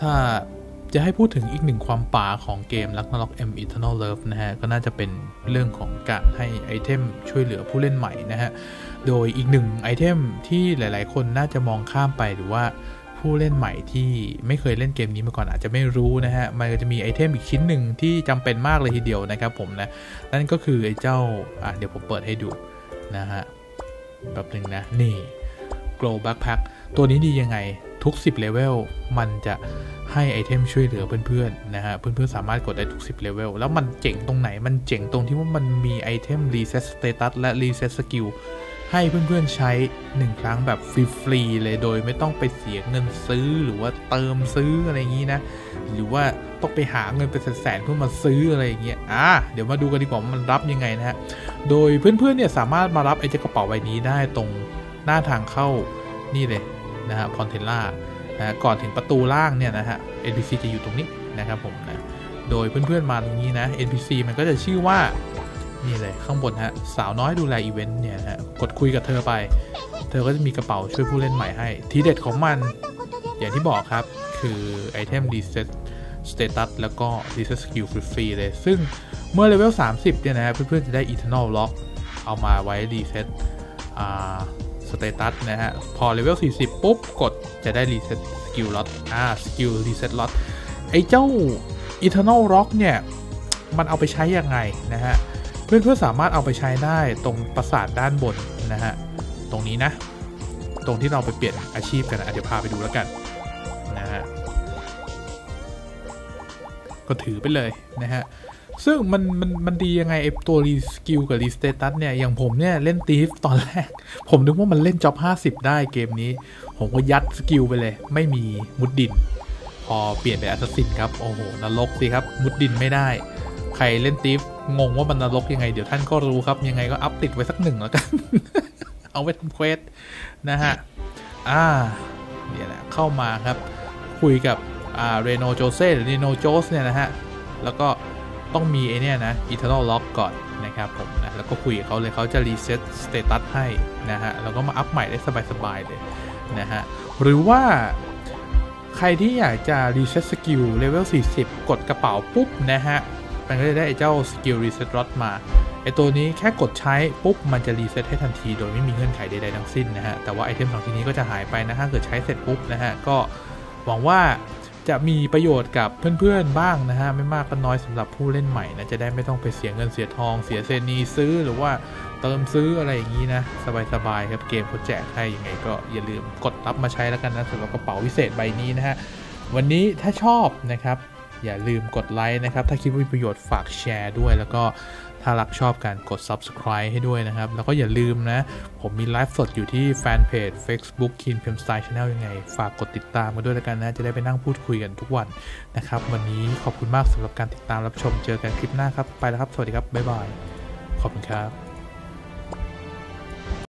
ถ้าจะให้พูดถึงอีกหนึ่งความป่าของเกม Ragnarok M Eternal Love นะฮะ ก็น่าจะเป็นเรื่องของการให้ไอเทมช่วยเหลือผู้เล่นใหม่นะฮะ โดยอีกหนึ่งไอเทมที่หลายๆ คนน่าจะมองข้ามไปหรือว่าผู้เล่นใหม่ที่ไม่เคยเล่นเกมนี้มาก่อนอาจจะไม่รู้นะฮะ มันก็จะมีไอเทมอีกชิ้นหนึ่งที่จำเป็นมากเลยทีเดียวนะครับผมนะ นั่นก็คือไอเจ้า อะเดี๋ยวผมเปิดให้ดูนะฮะแบบหนึ่งนะ นี่ Grow Backpack ตัวนี้ดียังไงทุก 10เลเวลมันจะให้ไอเทมช่วยเหลือเพื่อนๆนะฮะเพื่อนๆสามารถกดได้ทุก 10เลเวลแล้วมันเจ๋งตรงไหนมันเจ๋งตรงที่ว่ามันมีไอเทม Reset Status และ Reset Skill ให้เพื่อนๆใช้ 1 ครั้งแบบฟรีๆเลยโดยไม่ต้องไปเสียเงินซื้อหรือว่าเติมซื้ออะไรอย่างนี้นะ หรือว่าต้องไปหาเงินเป็นแสนๆเพื่อมาซื้ออะไรอย่างเงี้ยอะเดี๋ยวมาดูกันดีกว่ามันรับยังไงนะฮะโดยเพื่อนๆเนี่ยสามารถมารับไอ้เจ้ากระเป๋าใบนี้ได้ตรงหน้าทางเข้านี่เลย นะฮะ Prontera นะก่อนถึงประตูล่างเนี่ยนะฮะ NPC จะอยู่ตรงนี้นะครับผมนะโดยเพื่อนๆมาตรงนี้นะ NPC มันก็จะชื่อว่านี่เลยข้างบนฮะสาวน้อยดูแลอีเวนต์เนี่ยนะฮะกดคุยกับเธอไป เธอก็จะมีกระเป๋าช่วยผู้เล่นใหม่ให้ ทีเด็ดของมันอย่างที่บอกครับ คือไอเทม Reset Status แล้วก็ Reset Skill ฟรีเลย ซึ่งเมื่อเลเวล 30 เนี่ยนะฮะเพื่อนๆจะได้ Eternal Rock เอามาไว้ Reset อ่า Status นะฮะ พอเลเวล 40 ปุ๊บ กดจะได้ Reset Skill Rock อ่า Skill Reset Rock ไอ้เจ้า Eternal Rock เนี่ย มันเอาไปใช้ยังไงนะฮะ เพื่อนเพื่อสามารถเอาไปใช้ได้ตรงปราสาทด้านบนนะฮะ ตรงนี้นะ ตรงที่เราไปเปลี่ยนอาชีพกันนะเดี๋ยวพาไปดูแล้วกันนะฮะ ก็ถือไปเลยนะฮะ ซึ่งมันมันมันดียังไงไอตัว re skill กับ re status เนี่ย อย่างผมเนี่ย เล่น Thief ตอนแรก ผมนึกว่ามันเล่น job 50 ได้เกมนี้ ผมก็ยัด skill ไปเลย ไม่มีมุดดิน พอเปลี่ยนเป็น Assassin ครับ โอ้โห นรกสิครับ มุดดินไม่ได้ ใครเล่น Thief งงว่ามันนรกยังไง เดี๋ยวท่านก็รู้ครับ ยังไงก็ up ติดไว้สักหนึ่งแล้วกัน เอาไว้ทำ quest นะฮะอ่าเนี่ยแหละเข้ามาครับ คุยกับอ่าเรโนโจเซ่หรือเรโนโจสเนี่ยนะฮะแล้วก็ ต้องมีไอเนี่ยนะ Eternal Rock ก่อนนะครับผมนะแล้วก็คุยกับเขาเลยเขาจะ reset status ให้นะฮะแล้วก็มา up ใหม่ได้สบายๆเลยนะฮะหรือว่าใครที่อยากจะ reset skill เลเวล40 กดกระเป๋าปุ๊บนะฮะมันก็จะได้ไอเจ้าสกิลรีเซ็ตรอ t มาไอตัวนี้แค่กดใช้ปุ๊บมันจะ reset ให้ทันทีโดยไม่มีเงื่อนไขใดๆทั้งสิ้นนะฮะแต่ว่าไอเทมสองชิ้นนี้ก็จะหายไปนะถ้าเกิดใช้เสร็จปุ๊บนะฮะก็หวังว่า จะมีประโยชน์กับเพื่อนๆบ้างนะฮะไม่มากก็น้อยสำหรับผู้เล่นใหม่นะจะได้ไม่ต้องไปเสียเงินเสียทองเสีย Zeny ซื้อหรือว่าเติมซื้ออะไรอย่างนี้นะสบายๆครับเกมเขาแจกให้ยังไงก็อย่าลืมกดรับมาใช้แล้วกันนะสำหรับกระเป๋าวิเศษใบนี้นะฮะวันนี้ถ้าชอบนะครับ อย่าลืมกดไลค์นะครับ ถ้าคิดว่ามีประโยชน์ฝากแชร์ด้วย แล้วก็ถ้ารักชอบการกด Subscribe ให้ด้วยนะครับ แล้วก็อย่าลืมนะ ผมมีไลฟ์สดอยู่ที่แฟนเพจ Facebook k i n p i m Style Channel ยังไง ฝากกดติดตามกันด้วยแล้วกันนะ จะได้ไปนั่งพูดคุยกันทุกวันนะครับ วันนี้ขอบคุณมากสำหรับการติดตามรับชม เจอกันคลิปหน้าครับ ไปแล้วครับ สวัสดีครับ บ๊ายบาย ขอบคุณครับ